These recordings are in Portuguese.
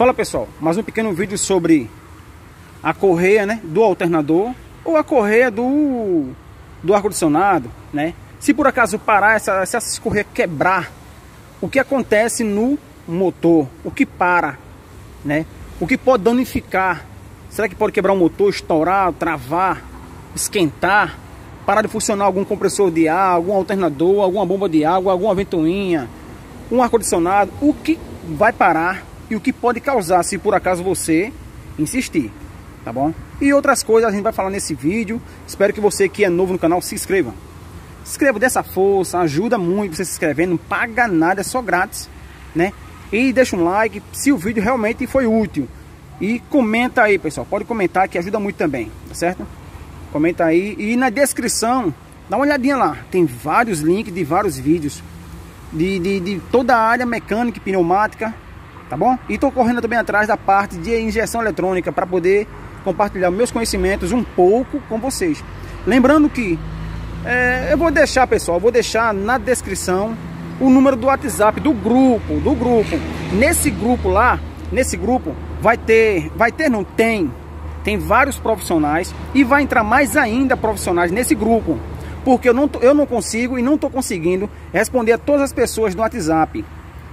Fala pessoal, mais um pequeno vídeo sobre a correia né, do alternador ou a correia do, do ar-condicionado, né? Se por acaso parar, essa, se essa correia quebrar, o que acontece no motor? O que para, né? O que pode danificar? Será que pode quebrar o motor, estourar, travar, esquentar, parar de funcionar algum compressor de ar, algum alternador, alguma bomba de água, alguma ventoinha, um ar-condicionado? O que vai parar e o que pode causar se por acaso você insistir, tá bom? E outras coisas a gente vai falar nesse vídeo. Espero que você que é novo no canal se inscreva. Se inscreva dessa força, ajuda muito você se inscrevendo, não paga nada, é só grátis, né? E deixa um like se o vídeo realmente foi útil. E comenta aí, pessoal. Pode comentar que ajuda muito também, tá certo? Comenta aí. E na descrição, dá uma olhadinha lá. Tem vários links de vários vídeos de, de, de toda a área mecânica e pneumática tá bom? E estou correndo também atrás da parte de injeção eletrônica para poder compartilhar meus conhecimentos um pouco com vocês. Lembrando que é, eu vou deixar, pessoal, vou deixar na descrição o número do WhatsApp do grupo, do grupo. Nesse grupo lá, nesse grupo vai ter, vai ter não tem, tem vários profissionais e vai entrar mais ainda profissionais nesse grupo, porque eu não, eu não consigo e não estou conseguindo responder a todas as pessoas do WhatsApp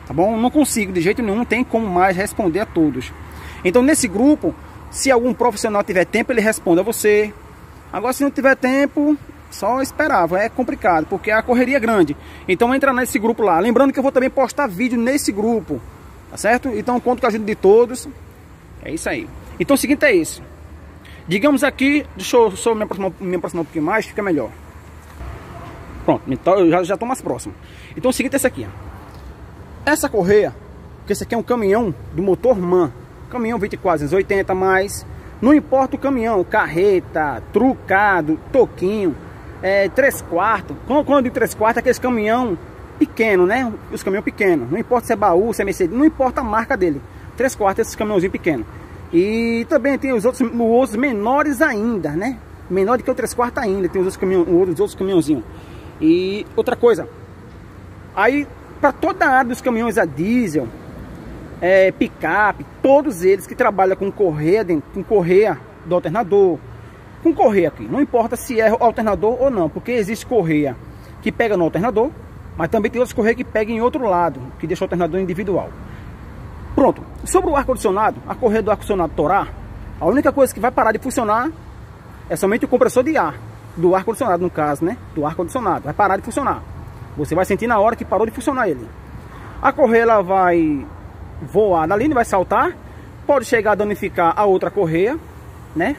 tá bom? Não consigo de jeito nenhum, tem como mais responder a todos. Então nesse grupo, se algum profissional tiver tempo, ele responde a você. Agora se não tiver tempo, só esperava, é complicado, porque a correria é grande. Então entra nesse grupo lá. Lembrando que eu vou também postar vídeo nesse grupo, tá certo? Então conto com a ajuda de todos. É isso aí. Então o seguinte é isso. Digamos aqui, deixa eu só me aproximar, me aproximar um pouquinho mais, fica melhor. Pronto, então eu já, já tô mais próximo. Então o seguinte é esse aqui, ó. Essa correia, que esse aqui é um caminhão do motor MAN, caminhão 2480 mais, não importa o caminhão, carreta, trucado, toquinho, é, 3 quartos, quando, quando eu digo 3 quartos, é aqueles caminhão pequeno, né? Os caminhões pequenos, não importa se é baú, se é Mercedes, não importa a marca dele, 3 quartos, esses caminhãozinhos pequenos. E também tem os outros, os outros menores ainda, né? Menor do que o 3 quartos ainda, tem os outros, caminhão, os outros caminhãozinhos. E outra coisa, aí para toda a área dos caminhões a diesel, é, picape, todos eles que trabalham com correia, com correia do alternador, com correia aqui, não importa se é alternador ou não, porque existe correia que pega no alternador, mas também tem outros correias que pegam em outro lado, que deixa o alternador individual. Pronto, sobre o ar-condicionado, a correia do ar-condicionado torar, a única coisa que vai parar de funcionar é somente o compressor de ar, do ar-condicionado no caso, né, do ar-condicionado, vai parar de funcionar. Você vai sentir na hora que parou de funcionar ele. A correia vai voar na linha, vai saltar. Pode chegar a danificar a outra correia, né?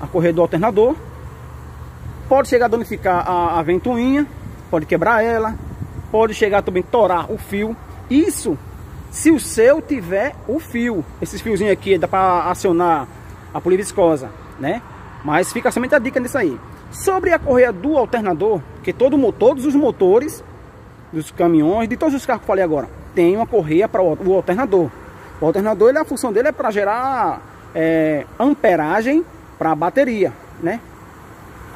A correia do alternador. Pode chegar a danificar a, a ventoinha, pode quebrar ela. Pode chegar também a torar o fio. Isso se o seu tiver o fio. Esses fiozinhos aqui dá para acionar a poliviscosa, né? Mas fica somente a dica nisso aí. Sobre a correia do alternador, que todo, todos os motores dos caminhões, de todos os carros que eu falei agora, tem uma correia para o alternador. O alternador, ele, a função dele é para gerar é, amperagem para a bateria, né?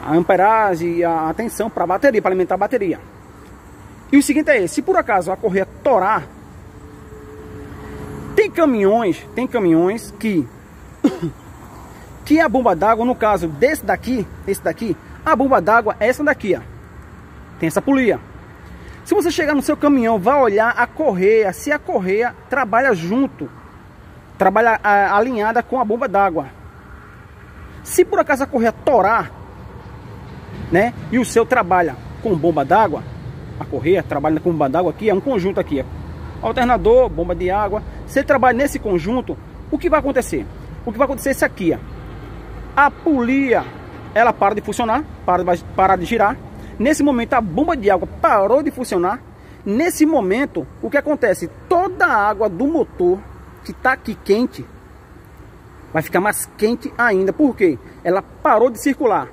A amperagem e a tensão para a bateria, para alimentar a bateria. E o seguinte é esse, se por acaso a correia torar, tem caminhões, tem caminhões que que a bomba d'água, no caso desse daqui, esse daqui, a bomba d'água é essa daqui, ó. Tem essa polia. Se você chegar no seu caminhão, vai olhar a correia, se a correia trabalha junto, trabalha a, alinhada com a bomba d'água. Se por acaso a correia torar, né, e o seu trabalha com bomba d'água, a correia trabalha com bomba d'água aqui, é um conjunto aqui, ó. alternador, bomba de água. Se ele trabalha nesse conjunto, o que vai acontecer? O que vai acontecer é isso aqui, ó a polia ela para de funcionar, para, para de girar. Nesse momento a bomba de água parou de funcionar. Nesse momento, o que acontece? Toda a água do motor que está aqui quente vai ficar mais quente ainda. Por quê? Ela parou de circular.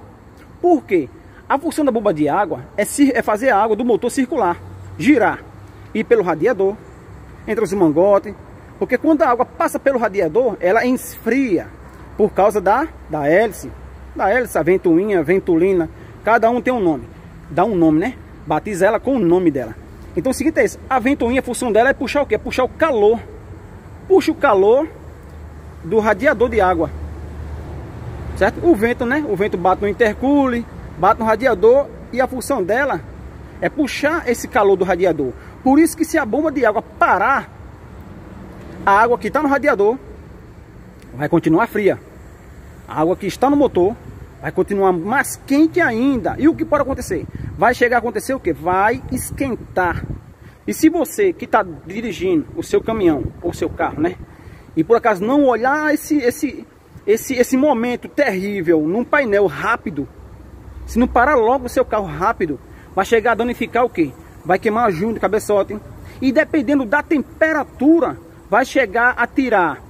Por quê? A função da bomba de água é, é fazer a água do motor circular, girar, ir pelo radiador, entre os mangotes. Porque quando a água passa pelo radiador, ela esfria por causa da, da hélice, da hélice, a ventoinha, ventolina, cada um tem um nome, dá um nome, né? Batiza ela com o nome dela. Então o seguinte é isso, a ventoinha, a função dela é puxar o quê? É puxar o calor puxa o calor do radiador de água. Certo? O vento, né? O vento bate no intercooler, bate no radiador e a função dela é puxar esse calor do radiador. Por isso que se a bomba de água parar, a água que está no radiador vai continuar fria. A água que está no motor vai continuar mais quente ainda. E o que pode acontecer? Vai chegar a acontecer o que? Vai esquentar. E se você que está dirigindo o seu caminhão ou seu carro, né? E por acaso não olhar esse, esse, esse, esse momento terrível num painel rápido, se não parar logo o seu carro rápido, vai chegar a danificar o que? Vai queimar junto cabeçote. E dependendo da temperatura, vai chegar a tirar,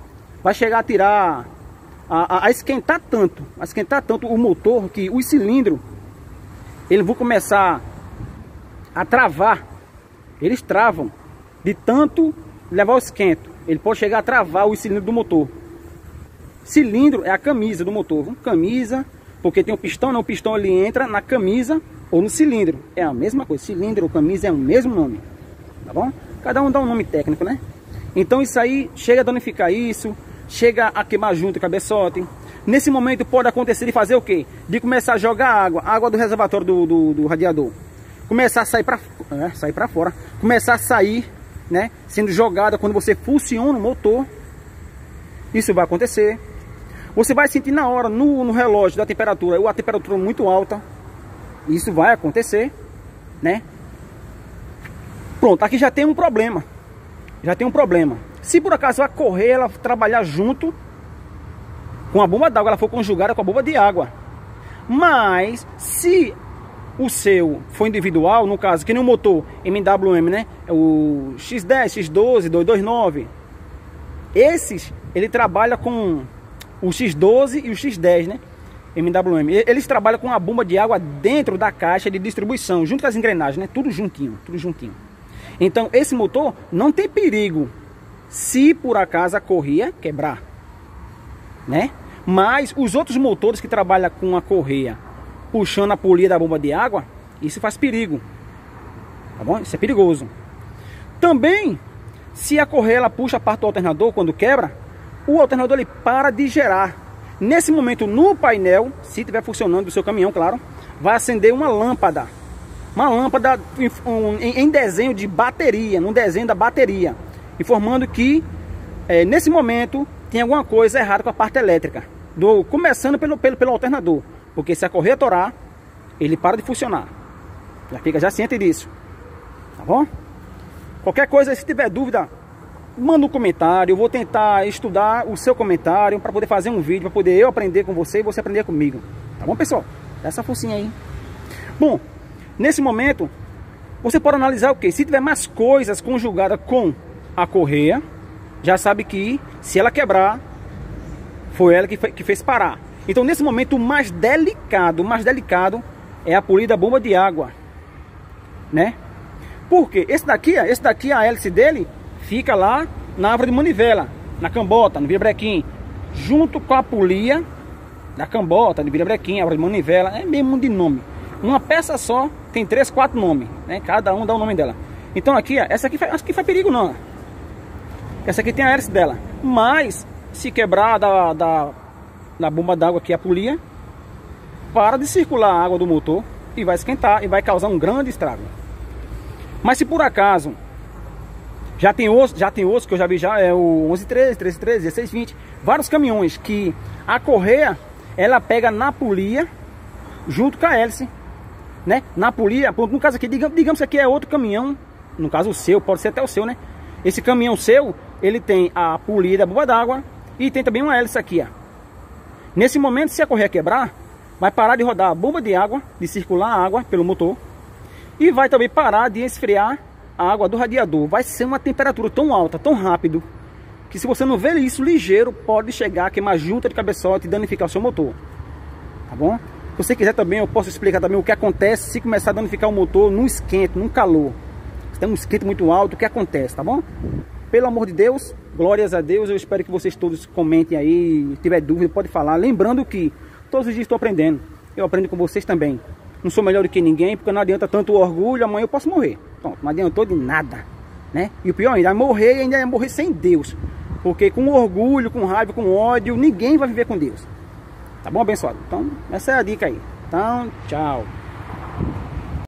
vai chegar a tirar, a, a, esquentar tanto, a esquentar tanto o motor que os cilindros, eles vão começar a travar. Eles travam de tanto levar o esquento. Ele pode chegar a travar o cilindro do motor. Cilindro é a camisa do motor. Camisa, porque tem o pistão, não, o pistão ele entra na camisa ou no cilindro. É a mesma coisa, cilindro ou camisa é o mesmo nome. Tá bom? Cada um dá um nome técnico, né? Então isso aí chega a danificar isso, chega a queimar junto cabeçote. Nesse momento pode acontecer de fazer o quê? De começar a jogar água, água do reservatório do, do, do radiador. Começar a sair para é, sair para fora. Começar a sair, né? Sendo jogada quando você funciona o motor. Isso vai acontecer. Você vai sentir na hora, no, no relógio da temperatura, ou a temperatura muito alta. Isso vai acontecer, né? Pronto, aqui já tem um problema. Já tem um problema. Se por acaso a correr, ela trabalhar junto com a bomba d'água, ela for conjugada com a bomba de água. Mas, se o seu for individual, no caso, que nem o motor MWM, né? É o X10, X12, 229. Esses, ele trabalha com o X12 e o X10, né? MWM. Eles trabalham com a bomba de água dentro da caixa de distribuição, junto com as engrenagens, né? Tudo juntinho, tudo juntinho. Então, esse motor não tem perigo se por acaso a correia quebrar, né? Mas os outros motores que trabalham com a correia puxando a polia da bomba de água, isso faz perigo. Tá bom? Isso é perigoso. Também, se a correia ela puxa a parte do alternador quando quebra, o alternador ele para de gerar. Nesse momento, no painel, se estiver funcionando o seu caminhão, claro, vai acender uma lâmpada. Uma lâmpada em, desenho de bateria, no desenho da bateria, informando que é, nesse momento tem alguma coisa errada com a parte elétrica. Do, começando pelo, pelo, pelo alternador. Porque se a correia torar, ele para de funcionar. Já fica já ciente disso. Tá bom? Qualquer coisa, se tiver dúvida, manda um comentário. Eu vou tentar estudar o seu comentário para poder fazer um vídeo, para poder eu aprender com você e você aprender comigo. Tá bom, pessoal? Essa focinha aí. Bom, nesse momento, você pode analisar o que? Se tiver mais coisas conjugadas com a correia, já sabe que se ela quebrar, foi ela que, que fez parar. Então, nesse momento, o mais delicado, o mais delicado é a polida bomba de água, né? Porque esse daqui, esse daqui, a hélice dele fica lá na árvore de manivela, na cambota, no virabrequim, junto com a polia da cambota, no virabrequim, árvore de manivela, é mesmo de nome. Uma peça só tem três, quatro nomes, né? Cada um dá o nome dela. Então aqui, ó, essa aqui acho que faz perigo não. Essa aqui tem a hélice dela. Mas se quebrar da, da na bomba d'água é a polia, para de circular a água do motor e vai esquentar e vai causar um grande estrago. Mas se por acaso já tem osso, já tem osso que eu já vi já é o 1113, 1313, 1620, vários caminhões que a correia ela pega na polia junto com a hélice, né? Na polia, no caso aqui, digamos, digamos que aqui é outro caminhão, no caso o seu, pode ser até o seu, né? Esse caminhão seu, ele tem a polia da bomba d'água e tem também uma hélice aqui, ó. Nesse momento, se a correia quebrar, vai parar de rodar a bomba de água, de circular a água pelo motor. E vai também parar de esfriar a água do radiador. Vai ser uma temperatura tão alta, tão rápido, que se você não ver isso ligeiro, pode chegar a queimar junta de cabeçote e danificar o seu motor. Tá bom? Se você quiser também, eu posso explicar também o que acontece se começar a danificar o motor no esquento, no calor. Se tem um esquento muito alto, o que acontece, tá bom? Pelo amor de Deus, glórias a Deus. Eu espero que vocês todos comentem aí. Tiver dúvida, pode falar. Lembrando que todos os dias estou aprendendo. Eu aprendo com vocês também. Não sou melhor do que ninguém, porque não adianta tanto orgulho. Amanhã eu posso morrer. Pronto, não adiantou de nada. Né? E o pior ainda morrer ainda é morrer sem Deus. Porque com orgulho, com raiva, com ódio, ninguém vai viver com Deus. Tá bom, abençoado? Então, essa é a dica aí. Então, tchau.